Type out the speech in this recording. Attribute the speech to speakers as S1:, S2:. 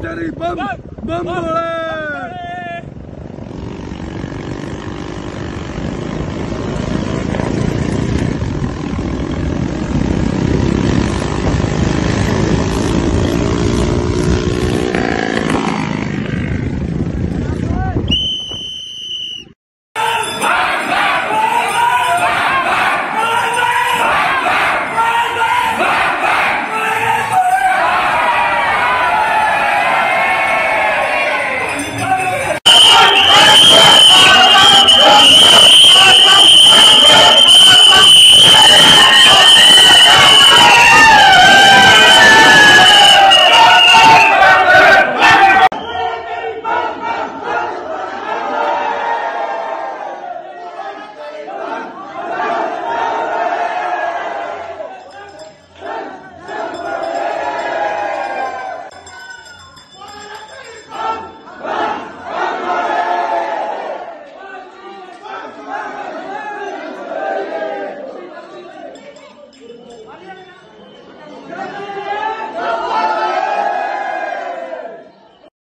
S1: Terry, bum, bum, bum, bum, bum,